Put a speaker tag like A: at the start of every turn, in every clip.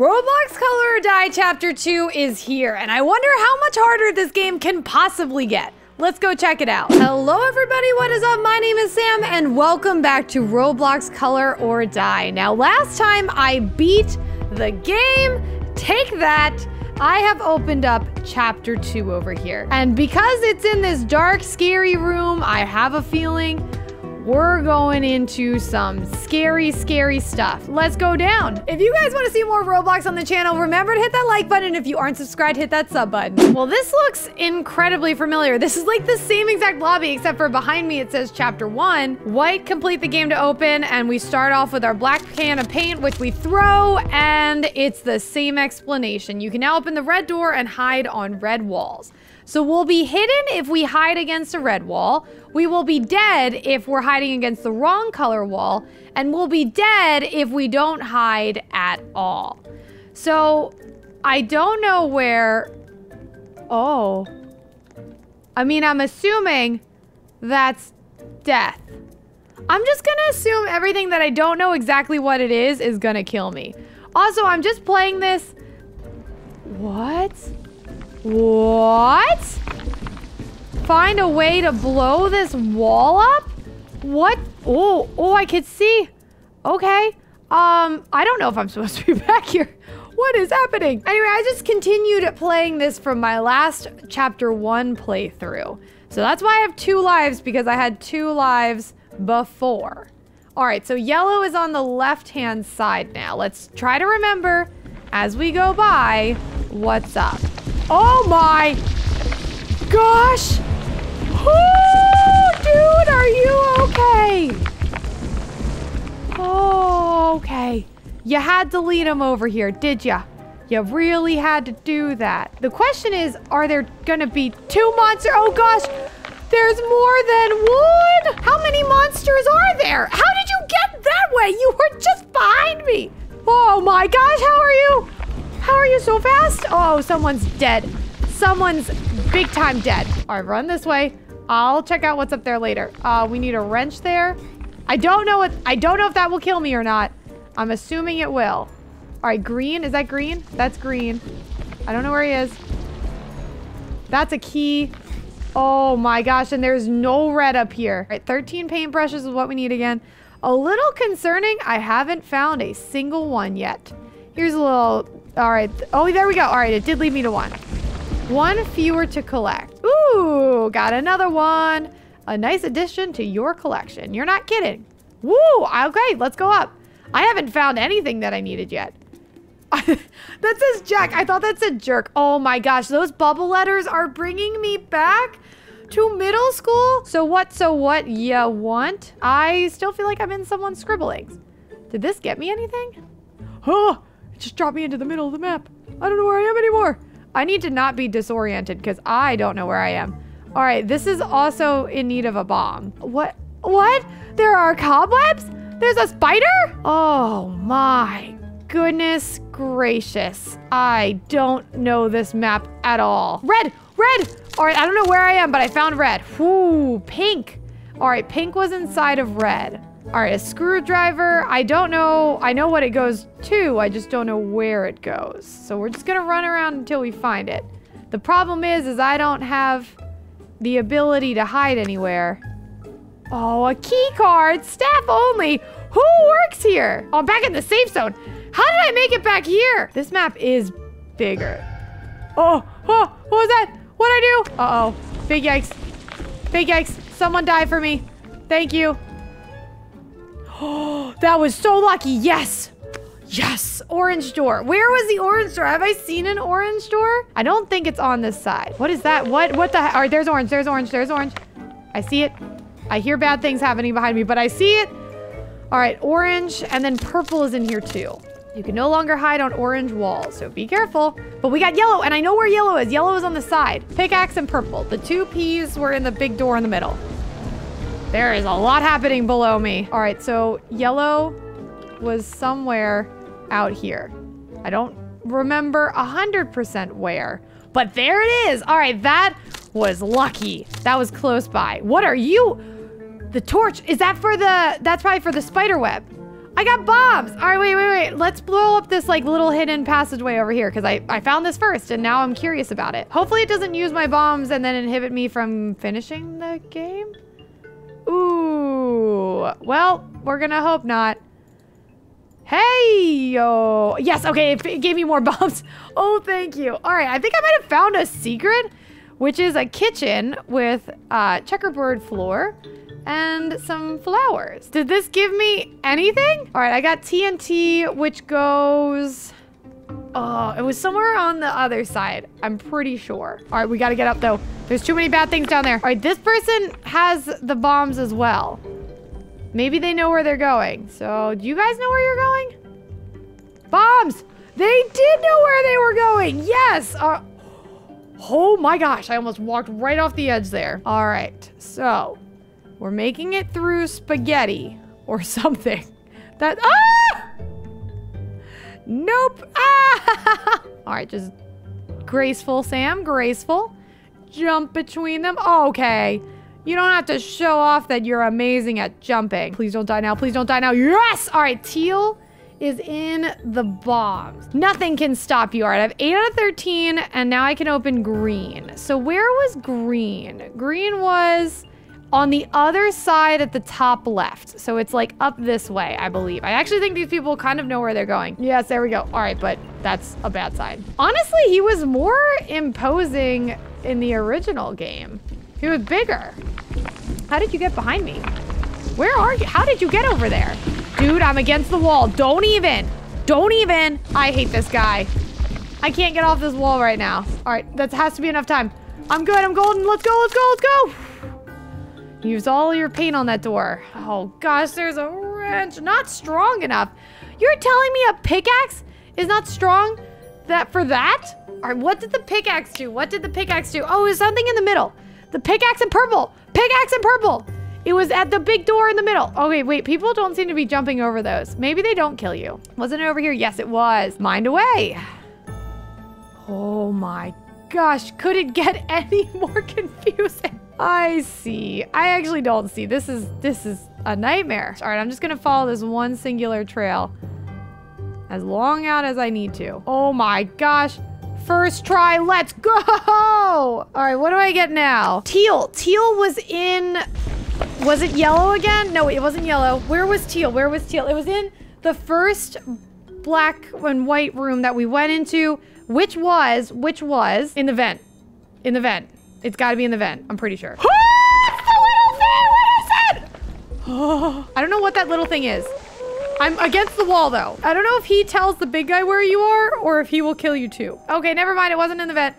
A: Roblox Color or Die Chapter 2 is here, and I wonder how much harder this game can possibly get. Let's go check it out. Hello everybody, what is up? My name is Sam, and welcome back to Roblox Color or Die. Now, last time I beat the game, take that, I have opened up chapter 2 over here. And because it's in this dark, scary room, I have a feeling we're going into some scary, scary stuff. Let's go down. If you guys want to see more Roblox on the channel, remember to hit that like button. If you aren't subscribed, hit that sub button. Well, this looks incredibly familiar. This is like the same exact lobby, except for behind me it says chapter one. White, complete the game to open, and we start off with our black can of paint, which we throw, and it's the same explanation. You can now open the red door and hide on red walls. So we'll be hidden if we hide against a red wall. We will be dead if we're hiding against the wrong color wall. And we'll be dead if we don't hide at all. So I don't know where... Oh. I mean, I'm assuming that's death. I'm just gonna assume everything that I don't know exactly what it is is gonna kill me. Also, I'm just playing this... What? What? Find a way to blow this wall up? What? Oh, oh, I could see. Okay. Um, I don't know if I'm supposed to be back here. What is happening? Anyway, I just continued playing this from my last chapter one playthrough. So that's why I have two lives because I had two lives before. All right, so yellow is on the left-hand side now. Let's try to remember as we go by what's up. Oh my gosh! Oh, dude, are you okay? Oh, okay. You had to lead him over here, did ya? You really had to do that. The question is, are there gonna be two monsters? Oh gosh, there's more than one. How many monsters are there? How did you get that way? You were just behind me. Oh my gosh, how are you? How are you so fast? Oh, someone's dead. Someone's big time dead. All right, run this way. I'll check out what's up there later. Uh, we need a wrench there. I don't know what, I don't know if that will kill me or not. I'm assuming it will. All right, green. Is that green? That's green. I don't know where he is. That's a key. Oh my gosh, and there's no red up here. All right, 13 paintbrushes is what we need again. A little concerning, I haven't found a single one yet. Here's a little all right. Oh, there we go. All right. It did lead me to one. One fewer to collect. Ooh, got another one. A nice addition to your collection. You're not kidding. Woo. Okay, let's go up. I haven't found anything that I needed yet. that says Jack. I thought that said jerk. Oh my gosh. Those bubble letters are bringing me back to middle school. So what, so what you want? I still feel like I'm in someone's scribblings. Did this get me anything? Oh, just dropped me into the middle of the map. I don't know where I am anymore. I need to not be disoriented because I don't know where I am. All right, this is also in need of a bomb. What? What? There are cobwebs? There's a spider? Oh my goodness gracious. I don't know this map at all. Red, red. All right, I don't know where I am, but I found red. Whoo, pink. All right, pink was inside of red. All right, a screwdriver. I don't know. I know what it goes to. I just don't know where it goes. So we're just gonna run around until we find it. The problem is, is I don't have the ability to hide anywhere. Oh, a key card. Staff only. Who works here? Oh, I'm back in the safe zone. How did I make it back here? This map is bigger. Oh, oh, what was that? What'd I do? Uh-oh. Big yikes. Big yikes. Someone die for me. Thank you. Oh, that was so lucky. Yes. Yes. Orange door. Where was the orange door? Have I seen an orange door? I don't think it's on this side. What is that? What? What the? All right, there's orange. There's orange. There's orange. I see it. I hear bad things happening behind me, but I see it. All right, orange, and then purple is in here too. You can no longer hide on orange walls, so be careful. But we got yellow, and I know where yellow is. Yellow is on the side. Pickaxe and purple. The two peas were in the big door in the middle. There is a lot happening below me. All right, so yellow was somewhere out here. I don't remember 100% where, but there it is. All right, that was lucky. That was close by. What are you? The torch, is that for the, that's probably for the spider web. I got bombs. All right, wait, wait, wait. Let's blow up this like little hidden passageway over here because I, I found this first and now I'm curious about it. Hopefully it doesn't use my bombs and then inhibit me from finishing the game. Well, we're gonna hope not. Hey, yo. Yes, okay, it, it gave me more bombs. Oh, thank you. All right, I think I might have found a secret, which is a kitchen with uh, checkerboard floor and some flowers. Did this give me anything? All right, I got TNT, which goes... Oh, it was somewhere on the other side. I'm pretty sure. All right, we got to get up, though. There's too many bad things down there. All right, this person has the bombs as well. Maybe they know where they're going. So, do you guys know where you're going? Bombs! They did know where they were going! Yes! Uh, oh my gosh, I almost walked right off the edge there. All right, so we're making it through spaghetti or something. That, ah! Nope. Ah! All right, just graceful, Sam, graceful. Jump between them. Okay. You don't have to show off that you're amazing at jumping. Please don't die now. Please don't die now. Yes! All right, teal is in the bombs. Nothing can stop you. All right, I have 8 out of 13, and now I can open green. So where was green? Green was on the other side at the top left. So it's like up this way, I believe. I actually think these people kind of know where they're going. Yes, there we go. All right, but that's a bad sign. Honestly, he was more imposing in the original game. He was bigger. How did you get behind me? Where are you? How did you get over there? Dude, I'm against the wall. Don't even. Don't even. I hate this guy. I can't get off this wall right now. All right, that has to be enough time. I'm good. I'm golden. Let's go. Let's go. Let's go. Use all your paint on that door. Oh, gosh, there's a wrench. Not strong enough. You're telling me a pickaxe is not strong that for that? All right, what did the pickaxe do? What did the pickaxe do? Oh, was something in the middle. The pickaxe in purple. Pickaxe in purple. It was at the big door in the middle. Okay, wait. People don't seem to be jumping over those. Maybe they don't kill you. Wasn't it over here? Yes, it was. Mind away. Oh my gosh. Could it get any more confusing? I see. I actually don't see. This is this is a nightmare. All right, I'm just gonna follow this one singular trail as long out as I need to. Oh my gosh. First try, let's go! All right, what do I get now? Teal. Teal was in... Was it yellow again? No, it wasn't yellow. Where was teal? Where was teal? It was in the first black and white room that we went into, which was, which was in the vent. In the vent. It's got to be in the vent. I'm pretty sure. it's the little thing! What I said! I don't know what that little thing is. I'm against the wall, though. I don't know if he tells the big guy where you are or if he will kill you, too. Okay, never mind. It wasn't in the vent.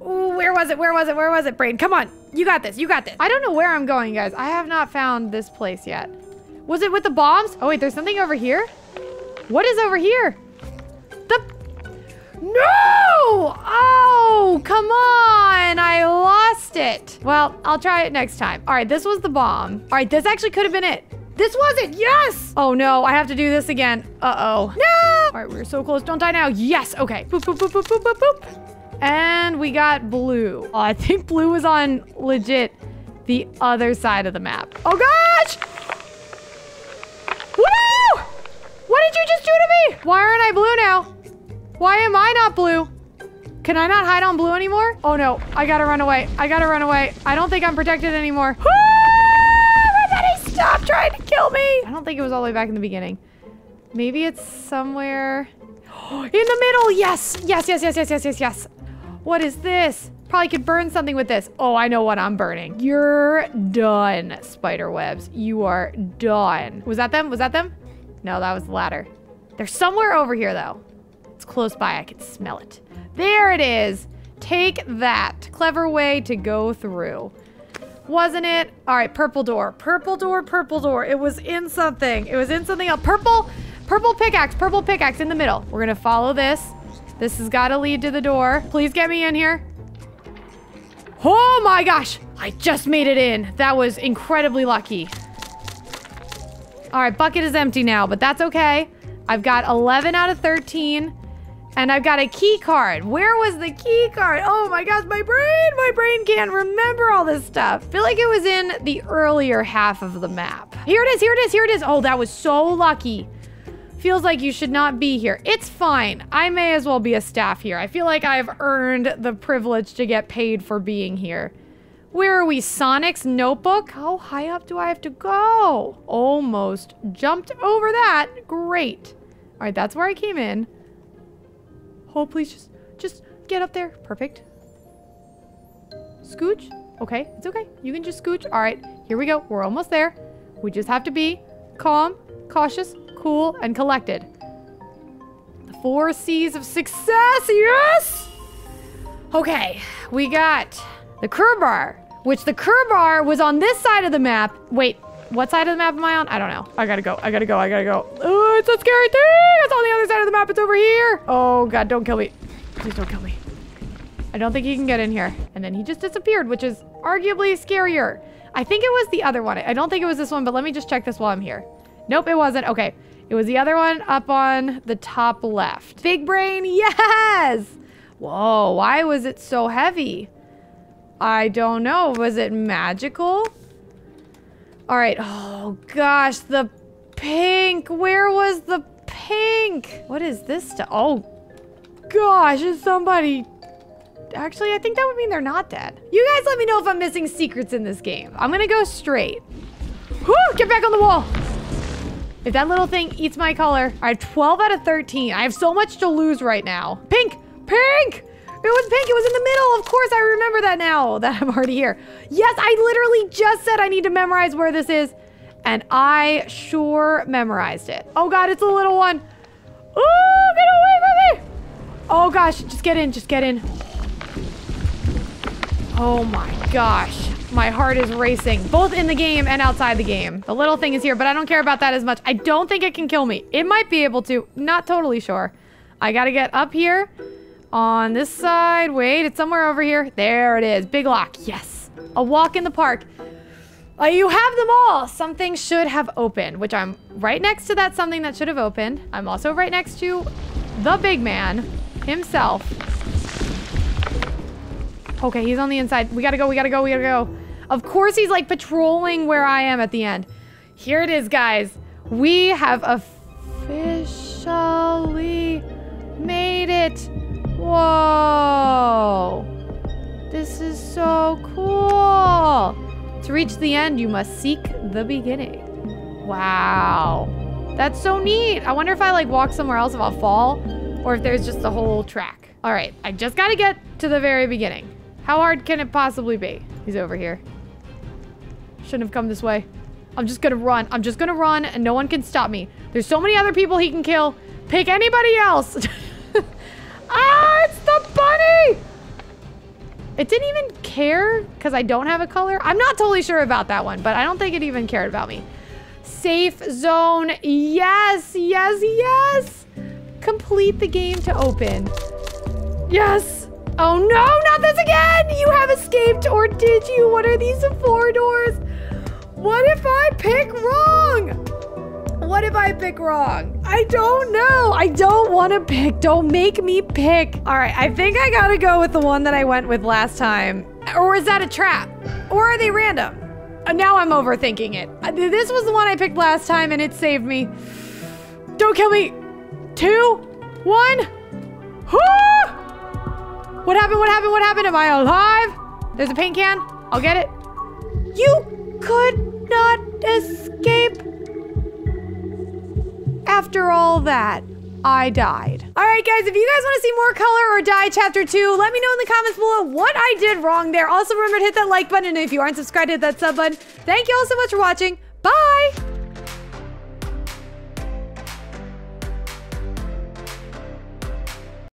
A: Ooh, where was it? Where was it? Where was it, Brain? Come on. You got this. You got this. I don't know where I'm going, guys. I have not found this place yet. Was it with the bombs? Oh, wait. There's something over here? What is over here? The... No! Oh, come on. I lost it. Well, I'll try it next time. All right, this was the bomb. All right, this actually could have been it. This was it. Yes. Oh, no. I have to do this again. Uh-oh. No. All right, we're so close. Don't die now. Yes. Okay. Boop, boop, boop, boop, boop, boop, boop. And we got blue. Oh, I think blue was on legit the other side of the map. Oh, gosh. Woo! What did you just do to me? Why aren't I blue now? Why am I not blue? Can I not hide on blue anymore? Oh, no. I gotta run away. I gotta run away. I don't think I'm protected anymore. Stop trying to kill me! I don't think it was all the way back in the beginning. Maybe it's somewhere... in the middle! Yes! Yes, yes, yes, yes, yes, yes, yes. What is this? Probably could burn something with this. Oh, I know what I'm burning. You're done, spider webs. You are done. Was that them? Was that them? No, that was the ladder. They're somewhere over here, though. It's close by. I can smell it. There it is. Take that. Clever way to go through. Wasn't it? All right, purple door. Purple door, purple door. It was in something. It was in something else. Purple, purple pickaxe, purple pickaxe in the middle. We're gonna follow this. This has got to lead to the door. Please get me in here. Oh my gosh. I just made it in. That was incredibly lucky. All right, bucket is empty now, but that's okay. I've got 11 out of 13. And I've got a key card. Where was the key card? Oh my gosh, my brain, my brain can't remember all this stuff. Feel like it was in the earlier half of the map. Here it is, here it is, here it is. Oh, that was so lucky. Feels like you should not be here. It's fine. I may as well be a staff here. I feel like I've earned the privilege to get paid for being here. Where are we? Sonic's notebook? How high up do I have to go? Almost jumped over that. Great. All right, that's where I came in. Oh, please just, just get up there. Perfect. Scooch. Okay, it's okay. You can just scooch. All right, here we go. We're almost there. We just have to be calm, cautious, cool, and collected. The four C's of success, yes! Okay, we got the Kerr which the Kerr was on this side of the map. Wait, what side of the map am I on? I don't know. I gotta go. I gotta go. I gotta go. Oh, it's a scary thing. It's on the other side of the map. It's over here. Oh, God. Don't kill me. Please don't kill me. I don't think he can get in here. And then he just disappeared, which is arguably scarier. I think it was the other one. I don't think it was this one, but let me just check this while I'm here. Nope, it wasn't. Okay. It was the other one up on the top left. Big brain, yes! Whoa, why was it so heavy? I don't know. Was it magical? All right. Oh, gosh. The pink. Where was the pink? What is this stuff? Oh, gosh. Is somebody... Actually, I think that would mean they're not dead. You guys let me know if I'm missing secrets in this game. I'm gonna go straight. Get back on the wall! If that little thing eats my color, I have 12 out of 13. I have so much to lose right now. Pink! Pink! It was pink. It was in the middle. Of course, I remember that now that I'm already here. Yes, I literally just said I need to memorize where this is. And I sure memorized it. Oh, God, it's a little one. Oh, get away from me. Oh, gosh. Just get in. Just get in. Oh, my gosh. My heart is racing, both in the game and outside the game. The little thing is here, but I don't care about that as much. I don't think it can kill me. It might be able to. Not totally sure. I gotta get up here on this side. Wait, it's somewhere over here. There it is. Big lock. Yes. A walk in the park. Uh, you have them all. Something should have opened, which I'm right next to that something that should have opened. I'm also right next to the big man himself. Okay, he's on the inside. We gotta go, we gotta go, we gotta go. Of course he's like patrolling where I am at the end. Here it is, guys. We have officially To reach the end, you must seek the beginning. Wow. That's so neat. I wonder if I like walk somewhere else if I'll fall or if there's just a whole track. All right, I just gotta get to the very beginning. How hard can it possibly be? He's over here. Shouldn't have come this way. I'm just gonna run. I'm just gonna run and no one can stop me. There's so many other people he can kill. Pick anybody else. It didn't even care because I don't have a color. I'm not totally sure about that one, but I don't think it even cared about me. Safe zone. Yes, yes, yes. Complete the game to open. Yes. Oh no, not this again. You have escaped or did you? What are these four doors? What if I pick wrong? What if I pick wrong? I don't know. I don't want to pick. Don't make me pick. All right, I think I gotta go with the one that I went with last time. Or is that a trap? Or are they random? Uh, now I'm overthinking it. Uh, this was the one I picked last time and it saved me. Don't kill me. Two, one. What happened? What happened? What happened? Am I alive? There's a paint can. I'll get it. You could not escape after all that, I died. All right, guys, if you guys want to see more Color or Die Chapter 2, let me know in the comments below what I did wrong there. Also, remember to hit that like button, and if you aren't subscribed, hit that sub button. Thank you all so much for watching. Bye!